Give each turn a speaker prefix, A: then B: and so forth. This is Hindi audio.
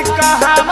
A: कहा